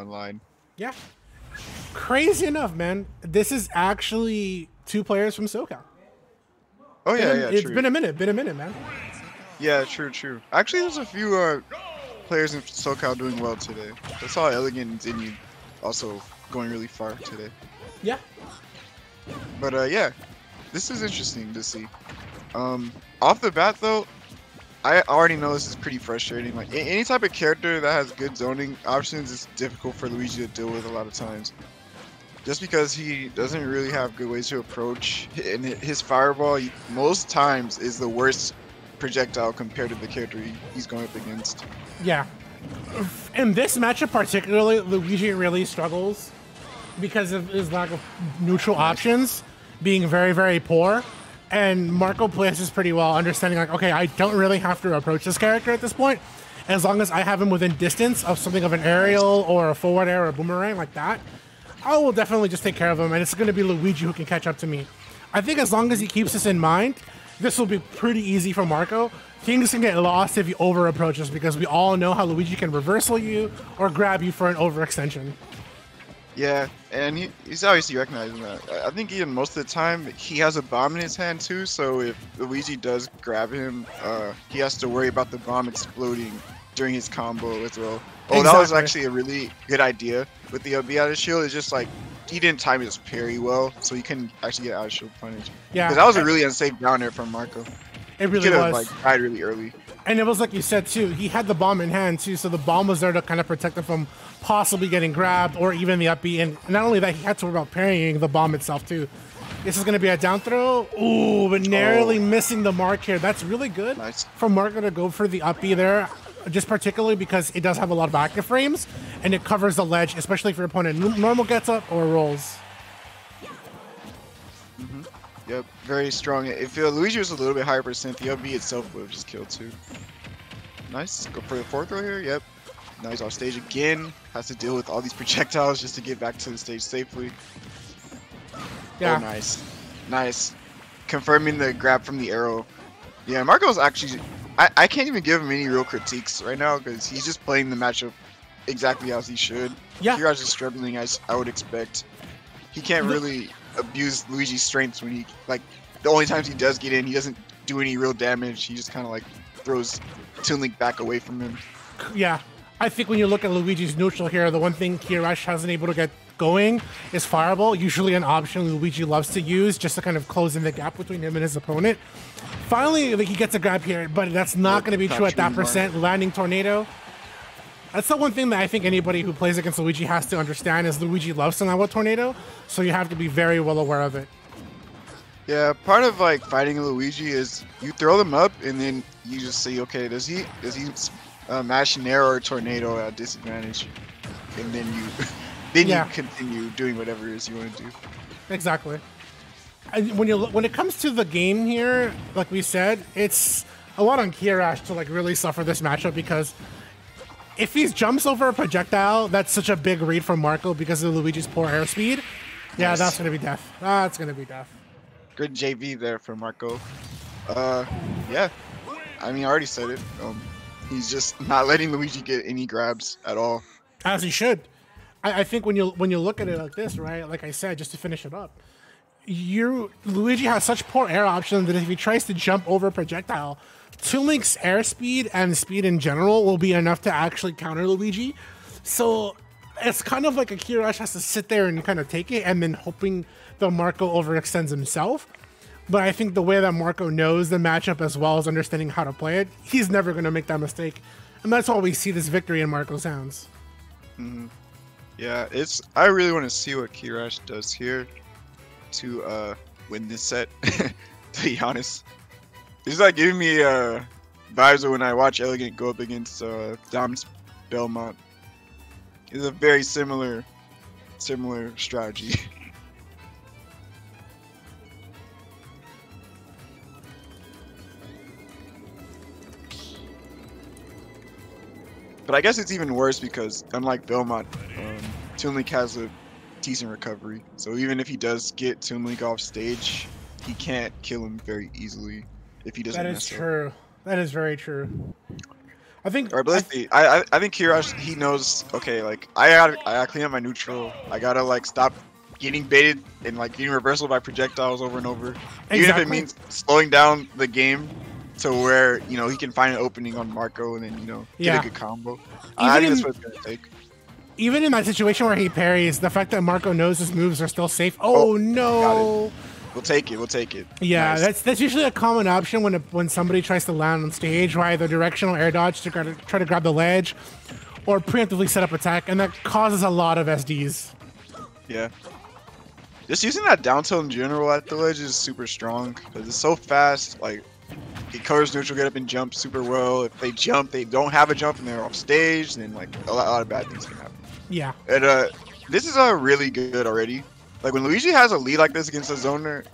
online. Yeah. Crazy enough, man. This is actually two players from SoCal. Oh yeah, Been- yeah, It's true. been a minute, been a minute, man. Yeah, true, true. Actually, there's a few uh, players in SoCal doing well today. I saw Elegant and Zinni also going really far today. Yeah. But uh, yeah, this is interesting to see. Um, off the bat though, I already know this is pretty frustrating. Like any type of character that has good zoning options is difficult for Luigi to deal with a lot of times. Just because he doesn't really have good ways to approach, and his fireball most times is the worst projectile compared to the character he's going up against. Yeah. In this matchup particularly, Luigi really struggles because of his lack of neutral options being very, very poor. And Marco plays this pretty well, understanding like, okay, I don't really have to approach this character at this point. As long as I have him within distance of something of an aerial or a forward air or a boomerang like that, I will definitely just take care of him, and it's going to be Luigi who can catch up to me. I think as long as he keeps this in mind, this will be pretty easy for Marco. Things can get lost if you over approach us because we all know how Luigi can reversal you or grab you for an overextension. Yeah, and he, he's obviously recognizing that. I- think even most of the time he has a bomb in his hand too. So if Luigi does grab him, uh, he has to worry about the bomb exploding during his combo as well. Oh, that was actually a really good idea with the B out of shield. It's just like he didn't time his parry well, so he couldn't actually get out of shield punish. Yeah, Because that was a really unsafe down air from Marco. It really was. like died really early. And it was like you said too, he had the bomb in hand too, so the bomb was there to kind of protect him from possibly getting grabbed or even the up B. And not only that, he had to worry about parrying the bomb itself too. This is going to be a down throw. Ooh, but narrowly Oh. missing the mark here. That's really good Nice. for Marco to go for the up B there, just particularly because it does have a lot of active frames and it covers the ledge, especially if your opponent normal gets up or rolls. Mm-hmm. Yep, very strong. If uh, Luigi was a little bit higher percent, the up B itself would have just killed too. Nice. Go for the fourth row here. Yep. Now he's off stage again. Has to deal with all these projectiles just to get back to the stage safely. Yeah. Oh, nice. Nice. Confirming the grab from the arrow. Yeah, Marco's actually. I, I can't even give him any real critiques right now because he's just playing the matchup exactly as he should. Yeah. Kiyarash is struggling as I would expect. He can't really abuse Luigi's strengths when he like the only times he does get in, he doesn't do any real damage. He just kind of like throws Toon Link back away from him. Yeah, I think when you look at Luigi's neutral here, the one thing Kiyarash hasn't able to get going is Fireball. Usually an option Luigi loves to use just to kind of close in the gap between him and his opponent. Finally, like, he gets a grab here, but that's not going to be true at that true, Mark. percent. Landing Tornado. That's the one thing that I think anybody who plays against Luigi has to understand is Luigi loves with Tornado, so you have to be very well aware of it. Yeah, part of like fighting Luigi is you throw them up and then you just see, okay, does he does he uh, mash an arrow or tornado at disadvantage, and then you then Yeah. you continue doing whatever it is you want to do. Exactly. And when you when it comes to the game here, like we said, it's a lot on Kiyarash to like really suffer this matchup because if he jumps over a projectile, that's such a big read from Marco because of Luigi's poor airspeed. Yeah, Yes. that's gonna be death. That's gonna be death. Good JV there for Marco. Uh, yeah. I mean, I already said it. Um, he's just not letting Luigi get any grabs at all. As he should. I, I think when you when you look at it like this, right? Like I said, just to finish it up, you Luigi has such poor air options that if he tries to jump over a projectile, Toon Link's airspeed and speed in general will be enough to actually counter Luigi. So it's kind of like Akira Rush has to sit there and kind of take it and then hoping the Marco overextends himself. But I think the way that Marco knows the matchup as well as understanding how to play it, he's never going to make that mistake. And that's why we see this victory in Marco's hands. Mm-hmm. Yeah, it's. I really want to see what Kiyarash does here to uh win this set. to be honest, it's like giving me uh vibes when I watch Elegant go up against uh Dom's Belmont. It's a very similar, similar strategy. But I guess it's even worse because unlike Belmont, um, has a decent recovery. So even if he does get Toon Link off stage, he can't kill him very easily if he doesn't That is mess up. true. That is very true. I think. All right, but let's see. I, I I think Kiyarash he knows. Okay, like I gotta I gotta clean up my neutral. I gotta like stop getting baited and like getting reversal by projectiles over and over. Even if it means slowing down the game to where you know he can find an opening on Marco and then you know get Yeah. a good combo. I think in- that's what it's gonna take. Even in that situation where he parries, the fact that Marco knows his moves are still safe. Oh, Oh, no! We'll take it. We'll take it. Yeah, Nice. that's that's usually a common option when a, when somebody tries to land on stage, right? The directional air dodge to try to, try to grab the ledge, or preemptively set up attack, and that causes a lot of SDs. Yeah. Just using that down tilt in general at the ledge is super strong because it's so fast. Like, it covers neutral, get up and jump super well. If they jump, they don't have a jump and they're off stage, then like a lot, a lot of bad things can happen. Yeah, And uh, this is uh, really good already. Like when Luigi has a lead like this against a zoner,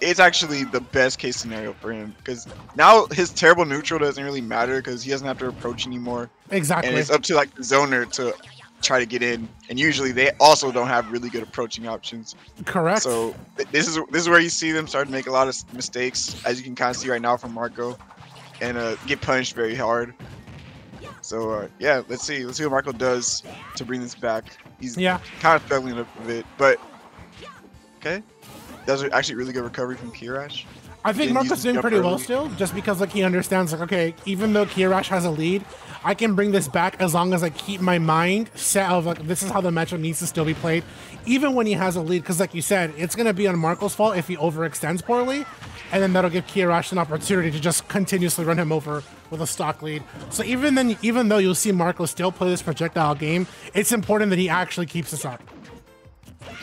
it's actually the best case scenario for him because now his terrible neutral doesn't really matter because he doesn't have to approach anymore exactly. and it's up to like the zoner to try to get in. And usually they also don't have really good approaching options. Correct. So th- this is this is where you see them start to make a lot of mistakes, as you can kind of see right now from Marco, and uh, get punished very hard. So uh, yeah, let's see let's see what Marco does to bring this back. He's yeah, kind of struggling a bit, but okay. That was actually really good recovery from Kiyarash. I think Marco's doing pretty well still, just because like he understands like okay, even though Kiyarash has a lead, I can bring this back as long as I keep my mind set of like this is how the matchup needs to still be played, even when he has a lead. Because like you said, it's gonna be on Marco's fault if he overextends poorly, and then that'll give Kiyarash an opportunity to just continuously run him over with a stock lead. So even then, even though you'll see Marco still play this projectile game, it's important that he actually keeps this up.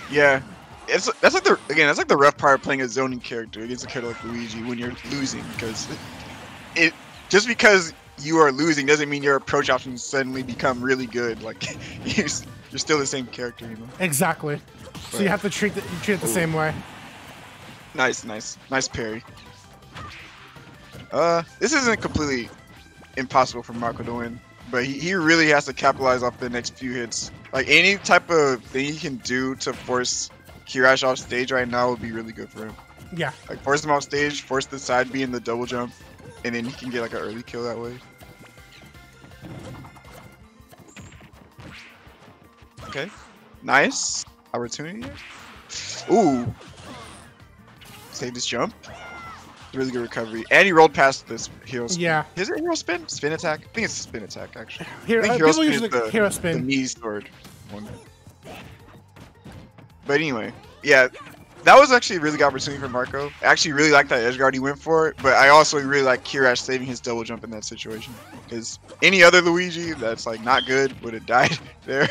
Yeah, it's that's like the again that's like the rough part of playing a zoning character against a character like Luigi when you're losing because it just because you are losing doesn't mean your approach options suddenly become really good. Like you're, you're still the same character, you know. Exactly. So you have to treat the, treat it the Ooh. same way. Nice, nice, nice parry. Uh, this isn't completely impossible for Marco to win, but he, he really has to capitalize off the next few hits. Like any type of thing he can do to force Kiyarash off stage right now would be really good for him. Yeah. Like force him off stage, force the side B in the double jump, and then he can get like an early kill that way. Okay, nice opportunity. Ooh, save this jump. Really good recovery, and he rolled past this hero. Spin. Yeah. is it hero spin? Spin attack? I think it's a spin attack actually. Hero, I think uh, hero people spin use is the, the- hero The spin. knee sword one. But anyway, yeah, that was actually a really good opportunity for Marco. I actually really like that edge guard he went for, it, but I also really like Kiyarash saving his double jump in that situation. Because any other Luigi that's like not good would have died there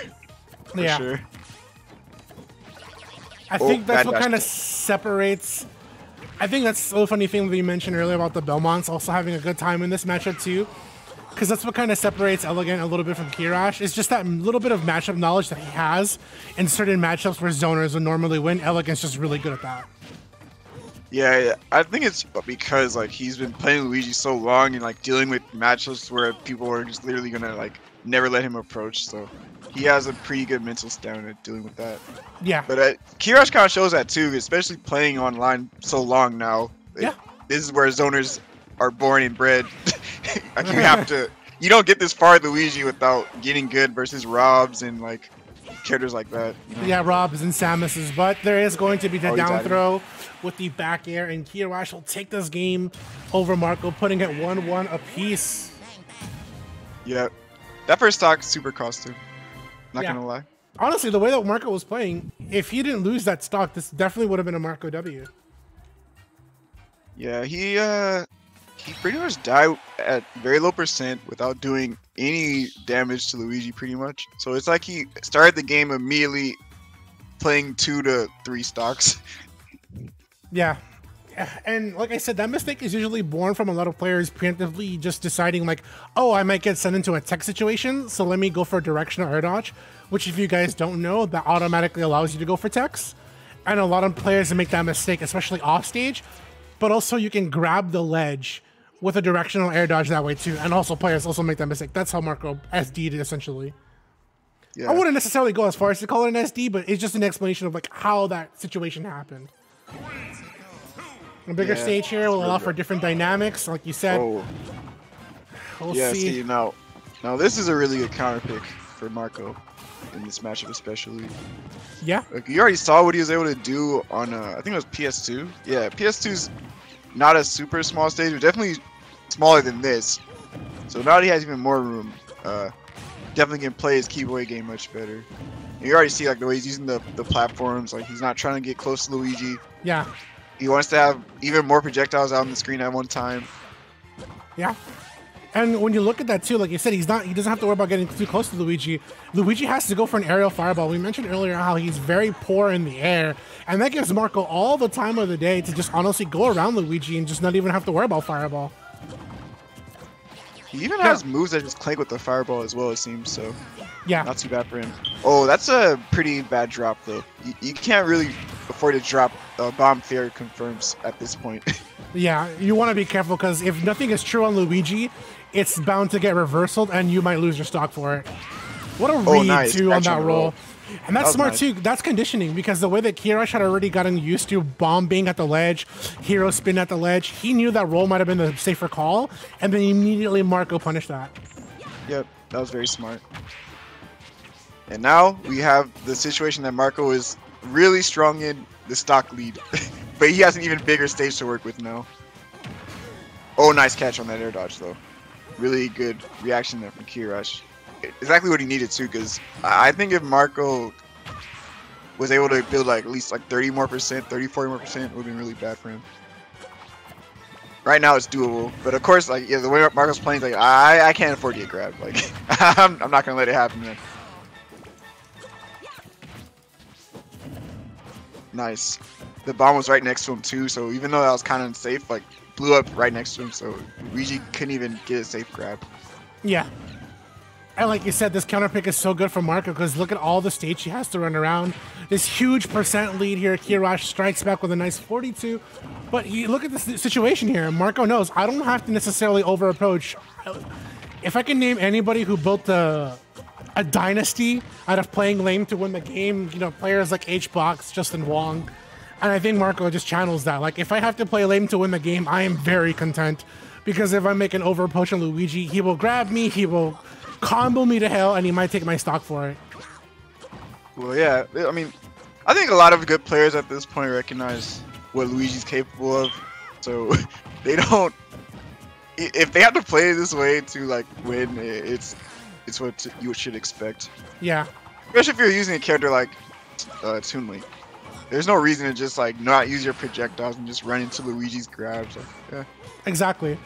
for yeah. sure. I Oh, think that's what kind of separates. I think that's the funny thing that you mentioned earlier about the Belmonts also having a good time in this matchup too, because that's what kind of separates Elegant a little bit from Kiyarash. It's just that little bit of matchup knowledge that he has in certain matchups where zoners would normally win. Elegant's just really good at that. Yeah, I think it's because like he's been playing Luigi so long and like dealing with matchups where people are just literally gonna like never let him approach. So he has a pretty good mental stamina dealing with that. Yeah, But uh, Kiyarash kind of shows that too, especially playing online so long now. Yeah. This is where zoners are born and bred. like you have to, you don't get this far Luigi without getting good versus Robs and like characters like that. you know? yeah, Rob's and Samus's, but there is going to be the Oh, down throw with the back air, and Kiyarash will take this game over Marco, putting it one-one apiece. Yeah. That first stock super cost him. Not Yeah. gonna lie. Honestly, the way that Marco was playing, if he didn't lose that stock, this definitely would have been a Marco W. Yeah, he uh he pretty much died at very low percent without doing any damage to Luigi pretty much. So it's like he started the game immediately playing two to three stocks. Yeah. And like I said, that mistake is usually born from a lot of players preemptively just deciding like, oh, I might get sent into a tech situation, so let me go for a directional air dodge, which if you guys don't know, that automatically allows you to go for techs. And a lot of players make that mistake, especially off stage. But also you can grab the ledge with a directional air dodge that way too. And also players also make that mistake. That's how Marco SD'd it essentially. Yeah. I wouldn't necessarily go as far as to call it an SD, but it's just an explanation of like how that situation happened. A bigger Yeah, stage here will allow for different dynamics, like you said. Oh, we'll yeah. see. See now, Now this is a really good counter pick for Marco in this matchup especially. Yeah. Like you already saw what he was able to do on uh, I think it was PS2. Yeah, PS2's not a super small stage, but definitely smaller than this. So now he has even more room. Uh, definitely can play his keyboard game much better. And you already see like the way he's using the, the platforms. Like he's not trying to get close to Luigi. Yeah. He wants to have even more projectiles out on the screen at one time. Yeah. And when you look at that too, like you said, he's not he doesn't have to worry about getting too close to Luigi. Luigi has to go for an aerial fireball. We mentioned earlier how he's very poor in the air, and that gives Marco all the time of the day to just honestly go around Luigi and just not even have to worry about fireball. He even has moves that just clank with the fireball as well, it seems, so Yeah. not too bad for him. Oh, that's a pretty bad drop though. You, you can't really afford to drop uh, bomb fair confirms at this point. Yeah, you want to be careful because if nothing is true on Luigi, it's bound to get reversaled and you might lose your stock for it. What a Oh, read nice. too on that roll. roll. And that's was smart nice. too. That's conditioning because the way that Kiyarash had already gotten used to bombing at the ledge, hero spin at the ledge, he knew that roll might have been the safer call, and then immediately Marco punished that. Yep, that was very smart. And now we have the situation that Marco is really strong in the stock lead, but he has an even bigger stage to work with now. Oh, nice catch on that air dodge though. Really good reaction there from Kiyarash. Exactly what he needed too, because I I think if Marco was able to build like at least like 30 more percent, 30, 40 more percent, it would have been really bad for him. Right now it's doable, but of course, like yeah, the way Marco's playing, like I I can't afford to get grabbed. Like I'm, I'm not gonna let it happen, man. Nice. The bomb was right next to him too, so even though that was kind of unsafe, like blew up right next to him, so Luigi couldn't even get a safe grab. Yeah. And like you said, this counter pick is so good for Marco because look at all the stage he has to run around. This huge percent lead here. Kiyarash strikes back with a nice 42. But look at the situation here. Marco knows I don't have to necessarily over approach. If I can name anybody who built a, a dynasty out of playing lame to win the game, you know, players like H-Box, Justin Wong. And I think Marco just channels that. Like, if I have to play lame to win the game, I am very content. Because if I make an over approach on Luigi, he will grab me, he will combo me to hell, and he might take my stock for it. Well, yeah, I mean, I think a lot of good players at this point recognize what Luigi's capable of, so they don't. If they have to play this way to like win, it's it's what you should expect. Yeah, Especially if you're using a character like uh, Toon Link. There's no reason to just like not use your projectiles and just run into Luigi's grabs. Like, yeah. exactly.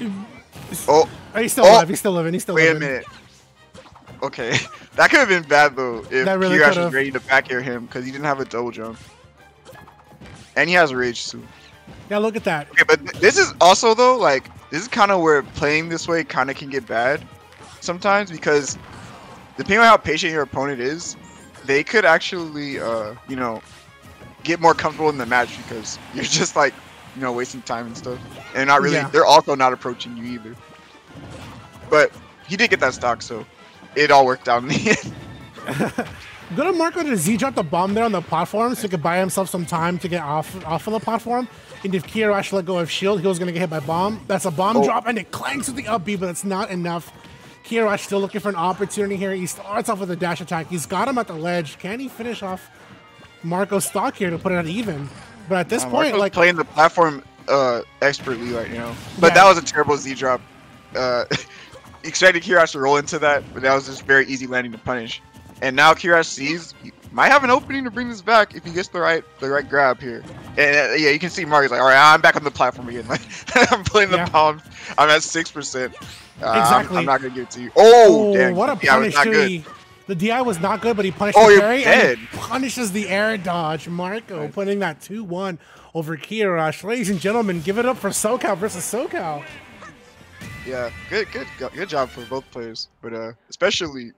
Oh, Oh, he's still Oh! alive, he's still living, he's still wait a minute. Okay, that could have been bad though if That really Kiyarash was ready to back air him because he didn't have a double jump, and he has a rage too. Yeah, look at that. Okay, but th- this is also though like this is kind of where playing this way kind of can get bad sometimes because depending on how patient your opponent is, they could actually uh you know get more comfortable in the match because you're just like you know wasting time and stuff and not really Yeah. they're also not approaching you either. But he did get that stock, so it all worked out in the end. Go to Marco to Z drop the bomb there on the platform so he could buy himself some time to get off off of the platform. And if Kiyarash let go of shield, he was gonna get hit by bomb. That's a bomb Oh. drop and it clanks with the up B, but it's not enough. Kiyarash still looking for an opportunity here. He starts off with a dash attack. He's got him at the ledge. Can he finish off Marco's stock here to put it at even? But at this Uh, point, Marco's like playing the platform uh, expertly right now. But Yeah. that was a terrible Z drop. Uh, expected Kiyarash to roll into that, but that was just very easy landing to punish. And now Kiyarash sees he might have an opening to bring this back if he gets the right the right grab here. And uh, yeah, you can see Mario's like, all right, I'm back on the platform again. Like, I'm playing the Yeah. palms. I'm at six percent. Uh, Exactly. I'm, I'm not gonna give it to you. Oh, Oh, dang. what a Yeah, punish not good. He- The DI was not good, but he punished Oh, the parry and punishes the air dodge. Marco putting that 2-1 over Kiyarash. Ladies and gentlemen, give it up for SoCal versus SoCal. Yeah, good, good, good job for both players, but uh, especially